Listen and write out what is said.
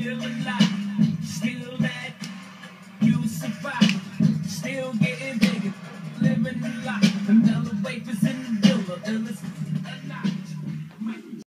still alive, still that you survive, still getting bigger, living the life. Another wave in the villa, and it's.